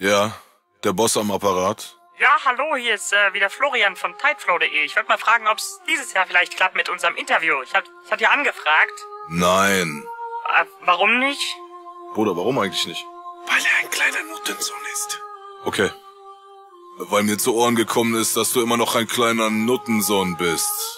Ja, der Boss am Apparat. Ja, hallo, hier ist äh, wieder Florian von tideflow.de. Ich wollte mal fragen, ob es dieses Jahr vielleicht klappt mit unserem Interview. Ich hab, ich hatte ja angefragt. Nein. Äh, warum nicht? Bruder, warum eigentlich nicht? Weil er ein kleiner Nuttensohn ist. Okay. Weil mir zu Ohren gekommen ist, dass du immer noch ein kleiner Nuttensohn bist.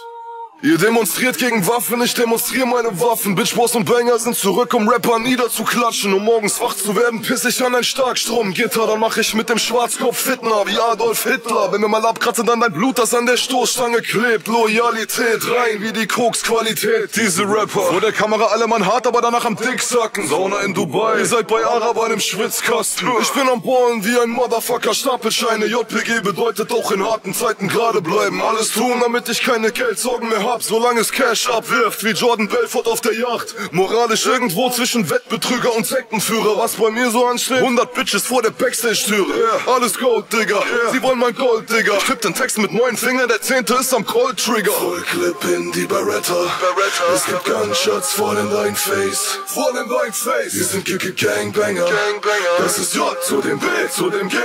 Ihr demonstriert gegen Waffen, ich demonstriere meine Waffen. Bitch, Boss und Banger sind zurück, um Rapper niederzuklatschen. Um morgens wach zu werden, piss ich an ein Starkstromgitter. Dann mach ich mit dem Schwarzkopf Fitner wie Adolf Hitler. Wenn mir mal abkratze, dann dein Blut, das an der Stoßstange klebt. Loyalität, rein wie die Koksqualität. Diese Rapper, vor der Kamera alle Mann hart, aber danach am Dicksacken. Sauna in Dubai, ihr seid bei Arabern im Schwitzkasten. Ich bin am Ballen wie ein Motherfucker, Stapelscheine. JPG bedeutet auch in harten Zeiten gerade bleiben. Alles tun, damit ich keine Geldsorgen mehr habe ab, solange es Cash abwirft, wie Jordan Belfort auf der Yacht. Moralisch irgendwo zwischen Wettbetrüger und Sektenführer, was bei mir so ansteht. 100 Bitches vor der Backstage-Türe. Yeah. Alles Gold, Digga. Yeah. Sie wollen mein Gold, Digga. Ich tipp den Text mit neun Fingern, der zehnte ist am Cold-Trigger. Voll Clip in die Beretta. Beretta. Es gibt Gunshots voll in dein Face. Voll in dein Face. Wir sind Kicke Gangbanger. Gangbanger. Das ist J zu dem B, zu dem G.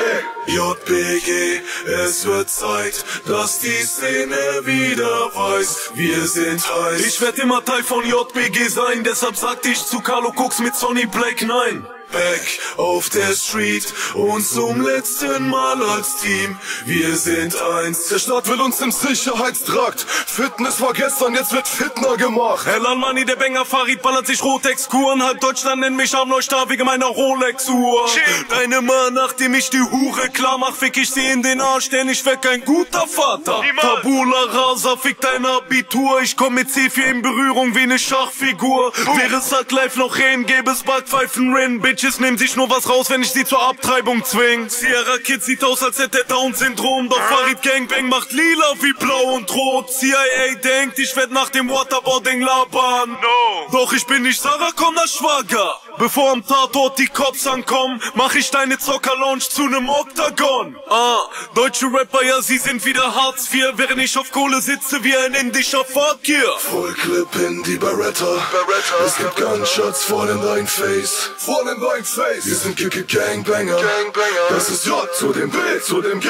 JBG, es wird Zeit, dass die Szene wieder weiß, wir sind heiß. Ich werd immer Teil von JBG sein, deshalb sagte ich zu Carlo Cooks mit Sonny Black nein. Back auf der Street und zum letzten Mal als Team. Wir sind eins. Der Staat will uns im Sicherheitstrakt. Fitness war gestern, jetzt wird Fitner gemacht. Herr Landmani, der Banger Farid ballert sich Rotex-Kuren. Halb Deutschland nennt mich Armleuchter wegen meiner Rolex-Uhr. Deine Mann, nachdem ich die Hure klar mach, fick ich sie in den Arsch, denn ich wär kein guter Vater. Tabula rasa, fick dein Abitur. Ich komm mit C4 in Berührung wie eine Schachfigur. Wäre es halt live noch reden, gäbe es bald Pfeifen Rin. Bitches nehmen sich nur was raus, wenn ich sie zur Abtreibung zwing. Sierra Kid sieht aus, als hätte er Down-Syndrom. Doch Farid Gangbang macht lila wie blau und rot. CIA denkt, ich werd nach dem Waterboarding labern. No. Doch ich bin nicht Sarah Connor Schwager. Bevor am Tatort die Cops ankommen, mach ich deine Zocker-Lounge zu nem Oktagon. Ah, deutsche Rapper, ja, sie sind wieder Hartz IV, während ich auf Kohle sitze wie ein indischer Fakir. Voll Clip in die Beretta. Beretta. Es gibt Gunshots voll in dein Face. Voll in dein Face. Wir sind Kicke Gangbanger. Gangbanger. Das ist J zu dem B, zu dem G.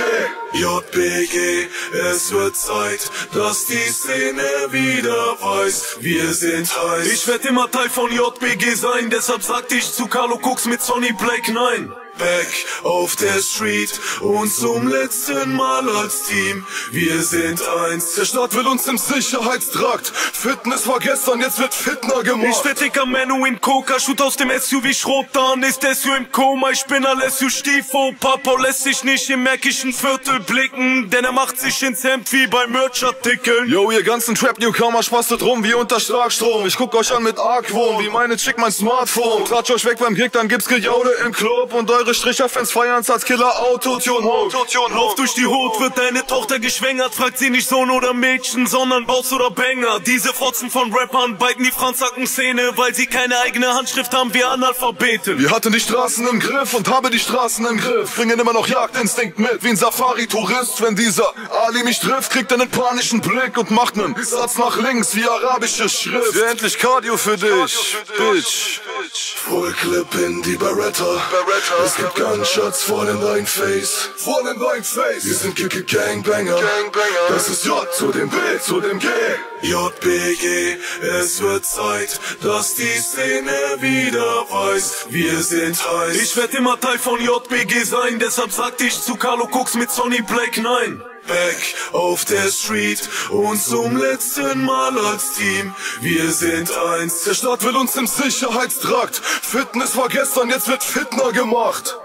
JBG, es wird Zeit, dass die Szene wieder weiß, wir sind heiß. Ich werd immer Teil von JBG sein, deshalb sagte ich zu Carlo Cooks mit Sonny Black nein. Back auf der Street und zum letzten Mal als Team. Wir sind eins. Der Staat will uns im Sicherheitstrakt. Fitness war gestern, jetzt wird Fitner gemacht. Ich werd dicker Manu in Coca, shoot aus dem SUV Schrot, dann ist SU im Koma. Ich bin Alessio Stifo, Papa lässt sich nicht im märkischen Viertel blicken, denn er macht sich ins Hemd wie bei Merchartikeln. Yo, ihr ganzen Trap-Newcomer spastet rum wie unter Starkstrom. Ich guck euch an mit Argwohn, wie meine Chick mein Smartphone. Tratsch euch weg beim Gig, dann gibt's Gejaude im Club und eure Stricherfans feiern's als Killer Autotune Autotune Lauf durch die Hut, wird deine Tochter geschwängert, fragt sie nicht Sohn oder Mädchen, sondern Boss oder Banger. Diese Fotzen von Rappern beiten die Franzacken-Szene, weil sie keine eigene Handschrift haben wie Analphabeten. Wir hatten die Straßen im Griff und habe die Straßen im Griff. Bringen immer noch Jagdinstinkt mit, wie ein Safari-Tourist. Wenn dieser Ali mich trifft, kriegt er einen panischen Blick und macht nen Satz nach links wie arabische Schrift. Ja, endlich Cardio für dich, Bitch. Voll Clip in die Beretta. Es gibt Gunshots voll in dein Face. Voll in dein Face. Wir sind Kicke Gangbanger. Das ist J zu dem B, zu dem G. JBG, es wird Zeit, dass die Szene wieder weiß, wir sind heiß. Ich werd immer Teil von JBG sein, deshalb sagte ich zu Carlo Cooks mit Sonny Black nein. Back auf der Street und zum letzten Mal als Team. Wir sind eins. Der Staat will uns im Sicherheitstrakt. Fitness war gestern, jetzt wird Fitner gemacht.